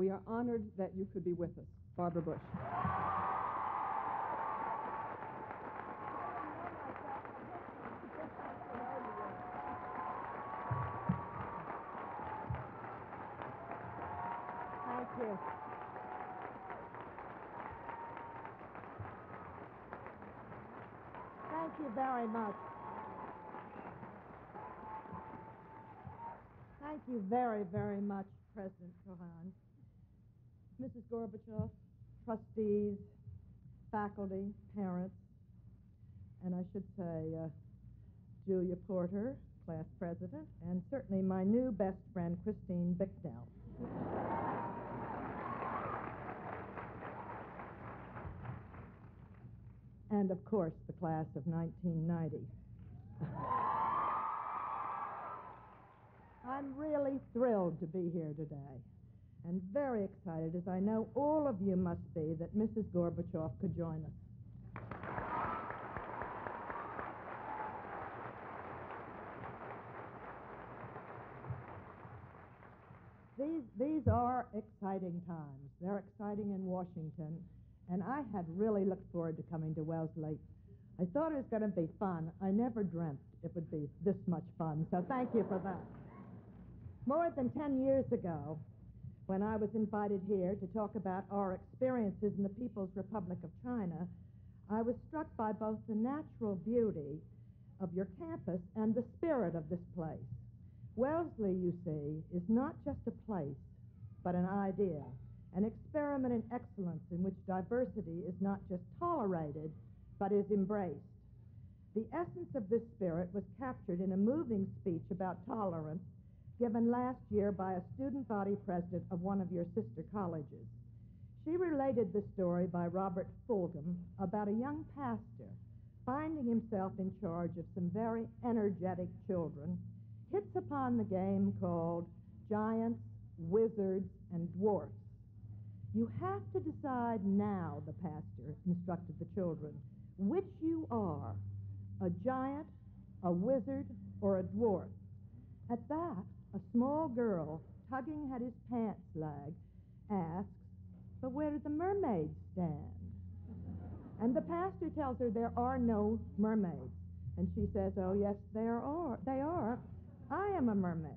We are honored that you could be with us. Barbara Bush. Thank you. Thank you very much. Thank you very, very much, President Keohane. Mrs. Gorbachev, trustees, faculty, parents, and I should say uh, Julia Porter, class president, and certainly my new best friend, Christine Bicknell. and of course, the class of 1990. I'm really thrilled to be here today and very excited, as I know all of you must be, that Mrs. Gorbachev could join us. These, these are exciting times. They're exciting in Washington, and I had really looked forward to coming to Wellesley. I thought it was going to be fun. I never dreamt it would be this much fun, so thank you for that. More than 10 years ago, when I was invited here to talk about our experiences in the People's Republic of China, I was struck by both the natural beauty of your campus and the spirit of this place. Wellesley, you see, is not just a place, but an idea, an experiment in excellence in which diversity is not just tolerated, but is embraced. The essence of this spirit was captured in a moving speech about tolerance given last year by a student body president of one of your sister colleges. She related the story by Robert Fulghum about a young pastor finding himself in charge of some very energetic children, hits upon the game called Giants, Wizards, and Dwarfs. You have to decide now, the pastor instructed the children, which you are a giant, a wizard, or a dwarf. At that, a small girl, tugging at his pants leg, asks, But where do the mermaids stand? And the pastor tells her there are no mermaids. And she says, Oh, yes, there are. They are. I am a mermaid.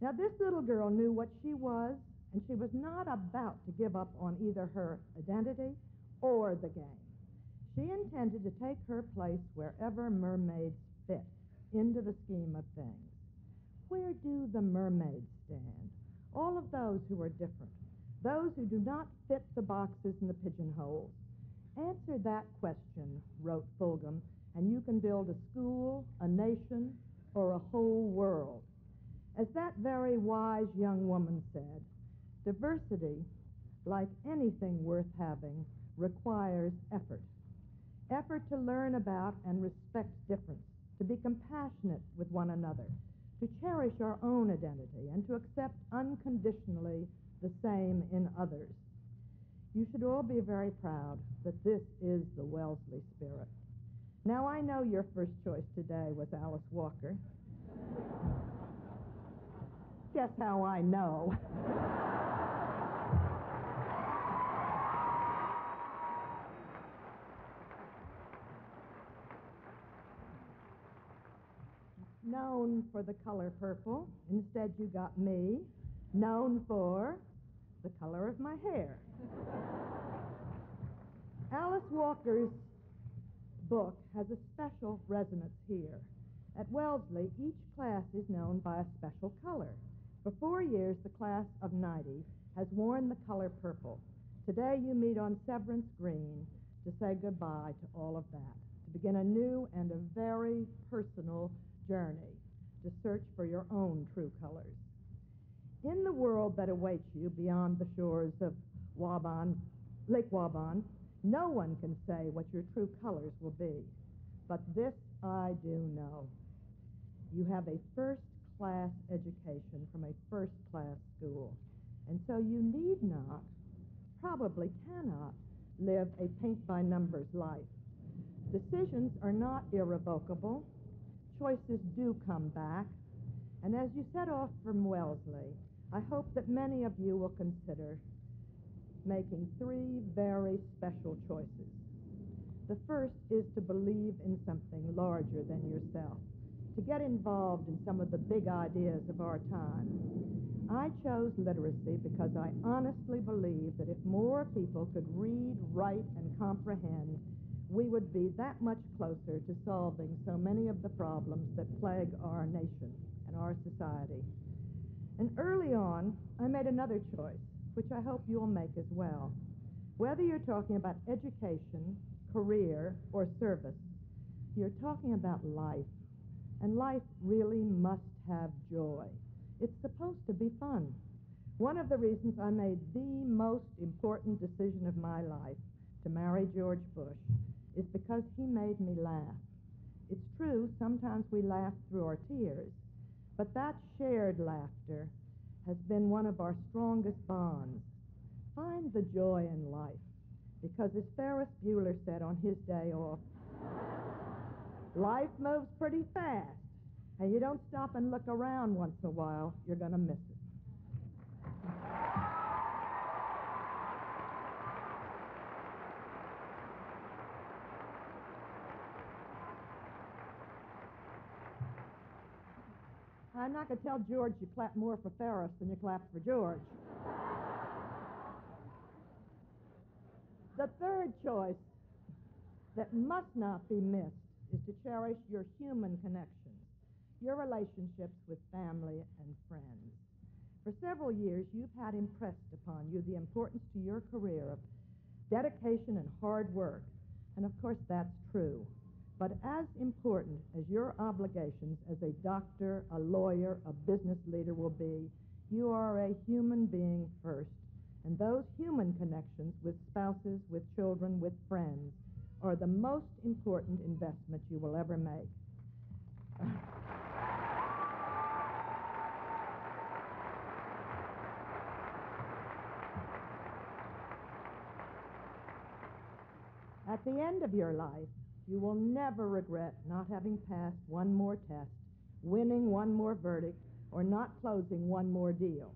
Now, this little girl knew what she was, and she was not about to give up on either her identity or the game. She intended to take her place wherever mermaids fit into the scheme of things. Where do the mermaids stand? All of those who are different, those who do not fit the boxes and the pigeonholes. Answer that question, wrote Fulghum, and you can build a school, a nation, or a whole world. As that very wise young woman said, diversity, like anything worth having, requires effort. Effort to learn about and respect difference, to be compassionate with one another, to cherish our own identity, and to accept unconditionally the same in others. You should all be very proud that this is the Wellesley spirit. Now, I know your first choice today was Alice Walker. Guess how I know? known for the color purple. Instead, you got me, known for the color of my hair. Alice Walker's book has a special resonance here. At Wellesley, each class is known by a special color. For four years, the class of 90 has worn the color purple. Today, you meet on severance green to say goodbye to all of that, to begin a new and a very personal journey to search for your own true colors. In the world that awaits you beyond the shores of Waban, Lake Waban, no one can say what your true colors will be. But this I do know. You have a first class education from a first class school. And so you need not, probably cannot, live a paint by numbers life. Decisions are not irrevocable choices do come back. And as you set off from Wellesley, I hope that many of you will consider making three very special choices. The first is to believe in something larger than yourself, to get involved in some of the big ideas of our time. I chose literacy because I honestly believe that if more people could read, write, and comprehend, we would be that much closer to solving so many of the problems that plague our nation and our society. And early on, I made another choice, which I hope you'll make as well. Whether you're talking about education, career, or service, you're talking about life. And life really must have joy. It's supposed to be fun. One of the reasons I made the most important decision of my life to marry George Bush is because he made me laugh. It's true, sometimes we laugh through our tears, but that shared laughter has been one of our strongest bonds. Find the joy in life, because as Ferris Bueller said on his day off, life moves pretty fast, and you don't stop and look around once in a while, you're going to miss it. I'm not going to tell George you clap more for Ferris than you clap for George. the third choice that must not be missed is to cherish your human connections, your relationships with family and friends. For several years, you've had impressed upon you the importance to your career of dedication and hard work. And of course, that's true. But as important as your obligations as a doctor, a lawyer, a business leader will be, you are a human being first. And those human connections with spouses, with children, with friends are the most important investment you will ever make. At the end of your life, you will never regret not having passed one more test, winning one more verdict, or not closing one more deal.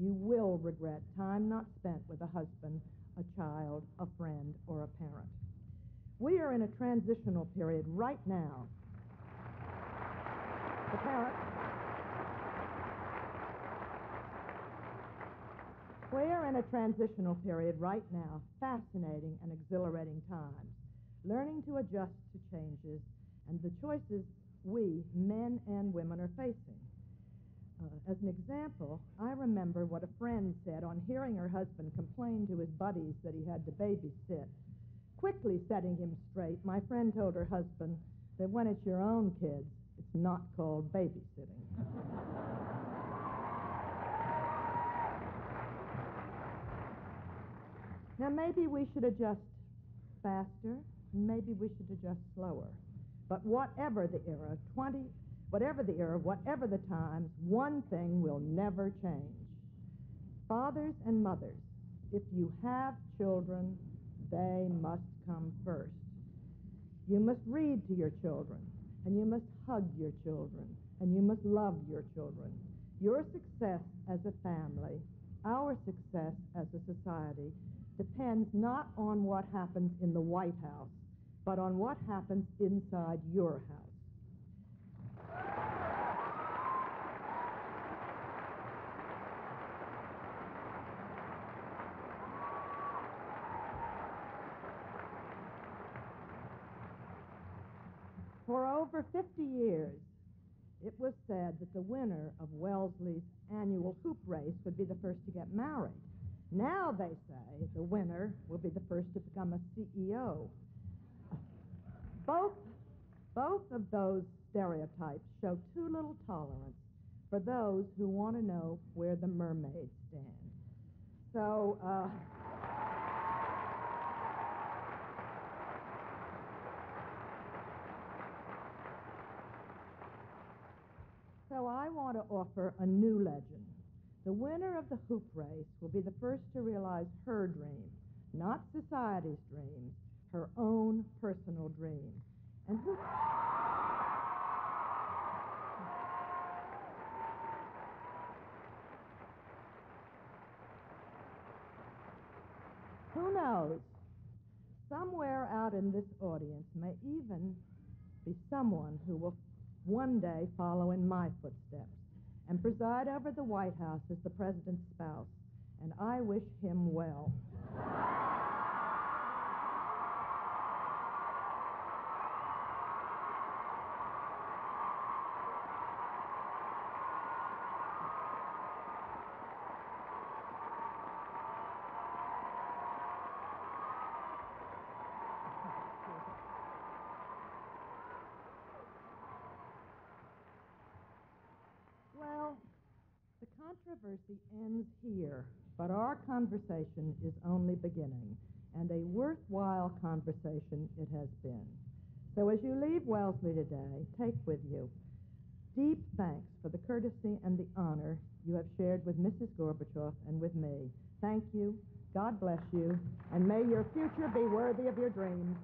You will regret time not spent with a husband, a child, a friend, or a parent. We are in a transitional period right now. The parents. We are in a transitional period right now, fascinating and exhilarating times learning to adjust to changes and the choices we, men and women, are facing. Uh, as an example, I remember what a friend said on hearing her husband complain to his buddies that he had to babysit. Quickly setting him straight, my friend told her husband that when it's your own kids, it's not called babysitting. now, maybe we should adjust faster maybe we should adjust slower. But whatever the era, 20, whatever the era, whatever the times, one thing will never change. Fathers and mothers, if you have children, they must come first. You must read to your children, and you must hug your children, and you must love your children. Your success as a family, our success as a society, depends not on what happens in the White House, but on what happens inside your house. For over 50 years, it was said that the winner of Wellesley's annual hoop race would be the first to get married. Now they say the winner will be the first to become a CEO. Both, both of those stereotypes show too little tolerance for those who want to know where the mermaids stand. So, uh, so I want to offer a new legend. The winner of the hoop race will be the first to realize her dream, not society's dream, her own personal dream. And who, who knows? Somewhere out in this audience may even be someone who will one day follow in my footsteps and preside over the White House as the president's spouse. And I wish him well the controversy ends here, but our conversation is only beginning, and a worthwhile conversation it has been. So as you leave Wellesley today, take with you deep thanks for the courtesy and the honor you have shared with Mrs. Gorbachev and with me. Thank you. God bless you, and may your future be worthy of your dreams.